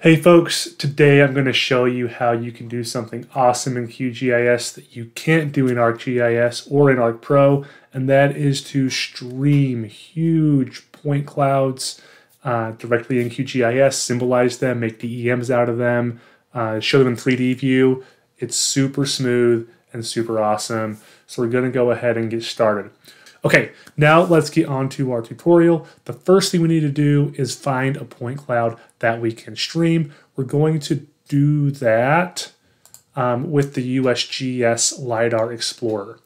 Hey folks, today I'm going to show you how you can do something awesome in QGIS that you can't do in ArcGIS or in ArcPro, and that is to stream huge point clouds uh, directly in QGIS, symbolize them, make DEMs out of them, uh, show them in 3D view. It's super smooth and super awesome. So we're going to go ahead and get started. Okay, now let's get on to our tutorial. The first thing we need to do is find a point cloud that we can stream. We're going to do that um, with the USGS LiDAR Explorer.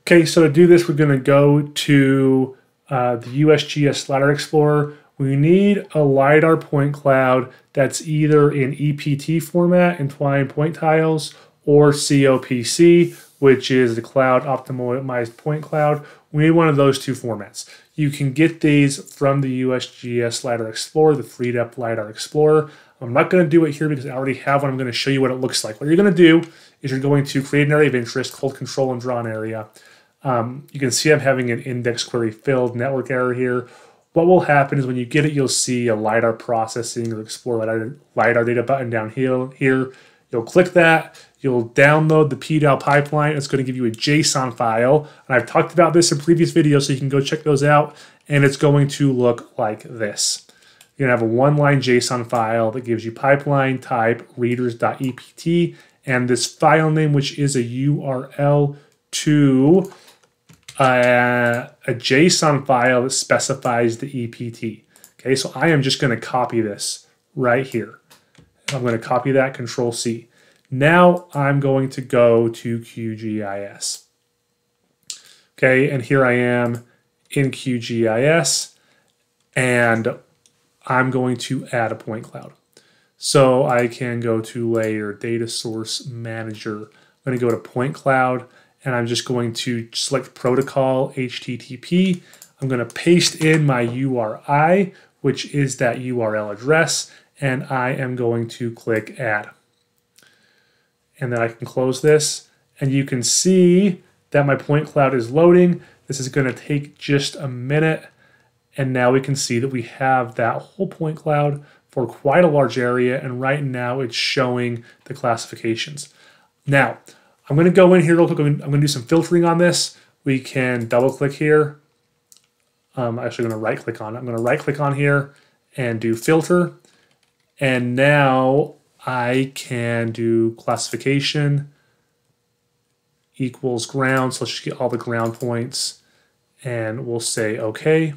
Okay, so to do this, we're going to go to uh, the USGS LiDAR Explorer. We need a LiDAR point cloud that's either in EPT format, entwined point tiles, or COPC, which is the cloud optimized point cloud. We need one of those two formats. You can get these from the USGS LiDAR Explorer, the 3DEP LiDAR Explorer. I'm not going to do it here because I already have one. I'm going to show you what it looks like. What you're going to do is you're going to create an area of interest called control and drawn area. Um, you can see I'm having an index query filled network error here. What will happen is when you get it, you'll see a LiDAR processing or explore LiDAR, LiDAR data button down here. You'll click that. You'll download the PDAL pipeline. It's going to give you a JSON file. And I've talked about this in previous videos, so you can go check those out. And it's going to look like this. You're going to have a one-line JSON file that gives you pipeline type readers.ept and this file name, which is a URL to uh, a JSON file that specifies the EPT. Okay, so I am just going to copy this right here. I'm going to copy that, Control C. Now I'm going to go to QGIS. Okay, and here I am in QGIS, and I'm going to add a point cloud. So I can go to Layer Data Source Manager. I'm going to go to Point Cloud, and I'm just going to select Protocol HTTP. I'm going to paste in my URI, which is that URL address, and I am going to click Add and then I can close this and you can see that my point cloud is loading. This is going to take just a minute and now we can see that we have that whole point cloud for quite a large area and right now it's showing the classifications. Now I'm going to go in here real quick. I'm going to do some filtering on this. We can double click here. Um, I'm actually going to right click on it. I'm going to right click on here and do filter. And now I can do classification equals ground. So let's just get all the ground points and we'll say okay.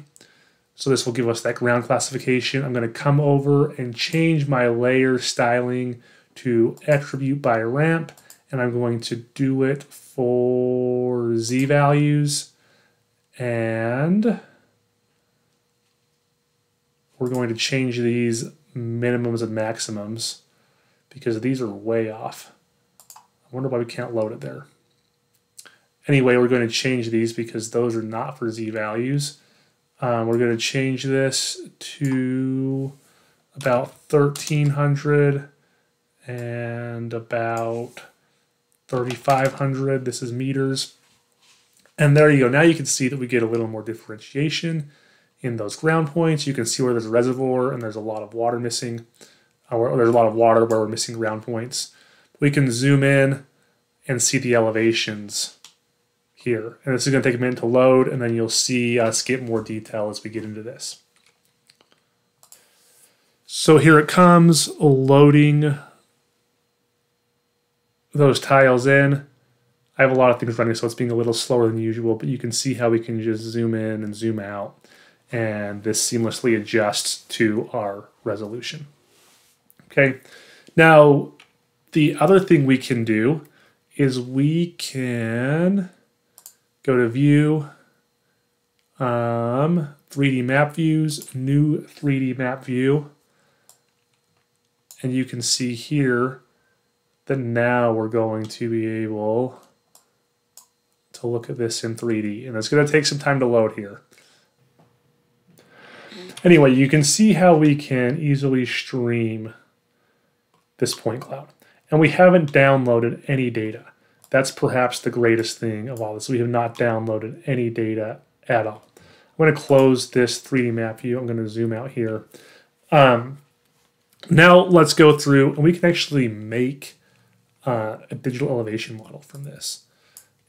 So this will give us that ground classification. I'm going to come over and change my layer styling to attribute by ramp and I'm going to do it for z values and we're going to change these minimums and maximums because these are way off. I wonder why we can't load it there. Anyway, we're going to change these because those are not for z values. Um, we're going to change this to about 1300 and about 3500. This is meters. And there you go. Now you can see that we get a little more differentiation in those ground points. You can see where there's a reservoir and there's a lot of water missing uh, or there's a lot of water where we're missing ground points. We can zoom in and see the elevations here. And this is going to take a minute to load, and then you'll see us get more detail as we get into this. So here it comes, loading those tiles in. I have a lot of things running, so it's being a little slower than usual, but you can see how we can just zoom in and zoom out, and this seamlessly adjusts to our resolution. Okay. Now, the other thing we can do is we can go to view, um, 3D map views, new 3D map view. And you can see here that now we're going to be able to look at this in 3D. And it's going to take some time to load here. Anyway, you can see how we can easily stream this point cloud. And we haven't downloaded any data. That's perhaps the greatest thing of all this. We have not downloaded any data at all. I'm going to close this 3D map view. I'm going to zoom out here. Um, Now let's go through and we can actually make uh, a digital elevation model from this.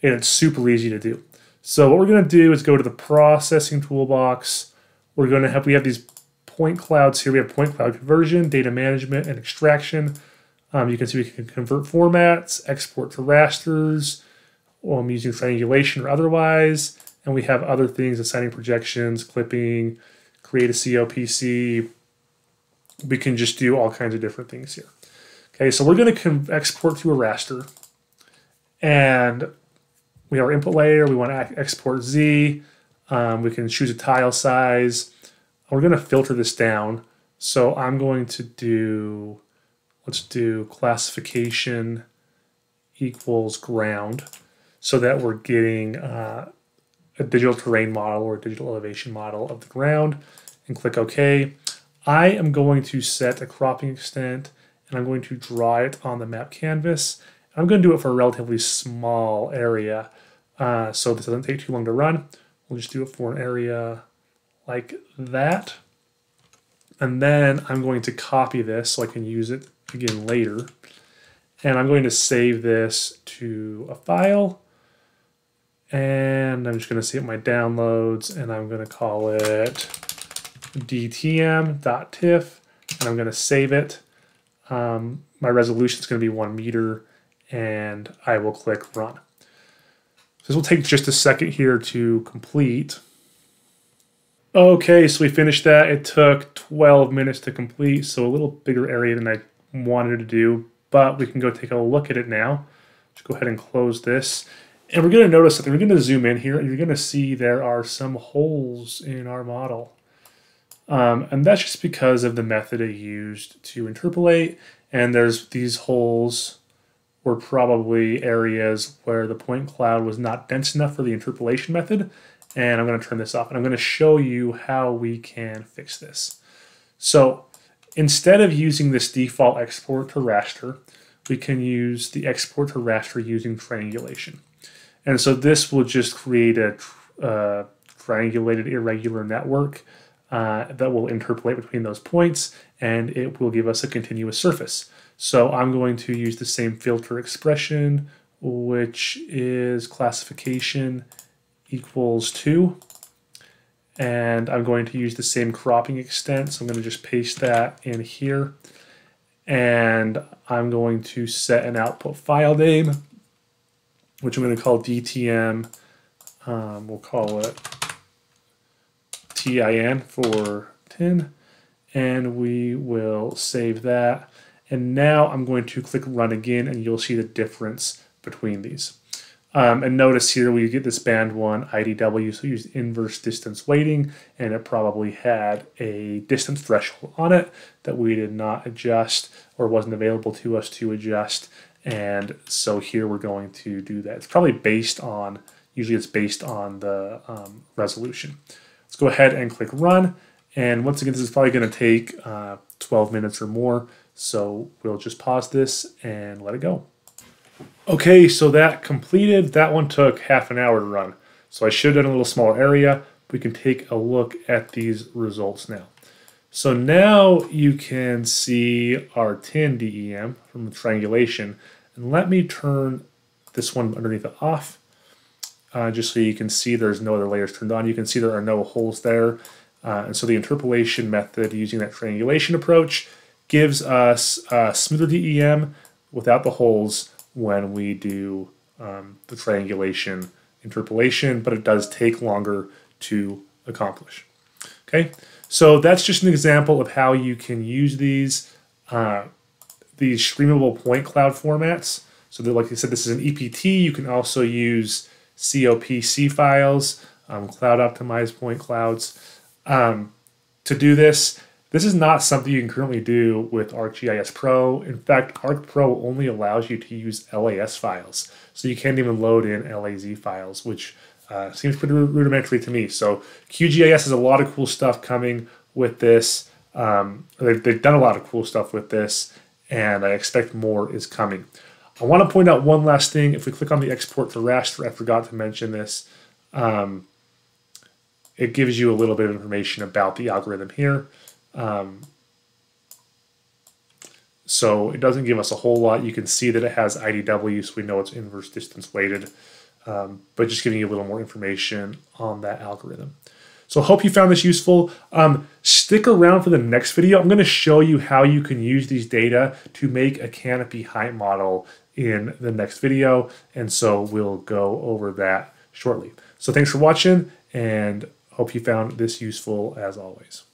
And it's super easy to do. So what we're going to do is go to the processing toolbox. We're going to have, we have these point clouds here. We have point cloud conversion, data management, and extraction. Um, you can see we can convert formats, export to rasters, um, using triangulation or otherwise. And we have other things, assigning projections, clipping, create a COPC. We can just do all kinds of different things here. Okay, so we're going to export to a raster. And we have our input layer. We want to export Z. Um, we can choose a tile size. We're going to filter this down. So I'm going to do, let's do classification equals ground so that we're getting uh, a digital terrain model or a digital elevation model of the ground and click OK. I am going to set a cropping extent and I'm going to draw it on the map canvas. I'm going to do it for a relatively small area uh, so this doesn't take too long to run. We'll just do it for an area like that. And then I'm going to copy this so I can use it again later. And I'm going to save this to a file. And I'm just going to see my downloads and I'm going to call it dtm.tiff and I'm going to save it. Um, my resolution is going to be one meter and I will click run. This will take just a second here to complete. Okay, so we finished that. It took 12 minutes to complete, so a little bigger area than I wanted to do, but we can go take a look at it now. Just go ahead and close this. And we're going to notice that we're going to zoom in here, and you're going to see there are some holes in our model. Um, and that's just because of the method I used to interpolate, and there's these holes were probably areas where the point cloud was not dense enough for the interpolation method. And I'm going to turn this off and I'm going to show you how we can fix this. So instead of using this default export to raster, we can use the export to raster using triangulation. And so this will just create a uh, triangulated irregular network uh, that will interpolate between those points and it will give us a continuous surface. So I'm going to use the same filter expression, which is classification equals 2. And I'm going to use the same cropping extent, so I'm going to just paste that in here. And I'm going to set an output file name, which I'm going to call DTM. Um, we'll call it TIN for tin. And we will save that. And now I'm going to click run again and you'll see the difference between these. Um, and notice here we get this band one IDW, so use inverse distance weighting, and it probably had a distance threshold on it that we did not adjust or wasn't available to us to adjust. And so here we're going to do that. It's probably based on, usually it's based on the um, resolution. Let's go ahead and click run. And once again, this is probably going to take uh, 12 minutes or more. So we'll just pause this and let it go. Okay, so that completed. That one took half an hour to run. So I should have done a little smaller area. We can take a look at these results now. So now you can see our tin DEM from the triangulation. And let me turn this one underneath it off, uh, just so you can see there's no other layers turned on. You can see there are no holes there. Uh, and so the interpolation method using that triangulation approach gives us a smoother DEM without the holes when we do um, the triangulation interpolation, but it does take longer to accomplish. Okay, so that's just an example of how you can use these uh, these streamable point cloud formats. So like I said, this is an EPT. You can also use COPC files, um, cloud optimized point clouds. Um, to do this, this is not something you can currently do with ArcGIS Pro. In fact, Arc Pro only allows you to use LAS files. So you can't even load in LAZ files, which uh, seems pretty rudimentary to me. So QGIS has a lot of cool stuff coming with this. Um, they've, they've done a lot of cool stuff with this, and I expect more is coming. I want to point out one last thing. If we click on the export to raster, I forgot to mention this. Um, it gives you a little bit of information about the algorithm here. Um, So it doesn't give us a whole lot. You can see that it has IDW, so we know it's inverse distance weighted, um, but just giving you a little more information on that algorithm. So I hope you found this useful. Um, stick around for the next video. I'm going to show you how you can use these data to make a canopy height model in the next video. And so we'll go over that shortly. So thanks for watching and hope you found this useful as always.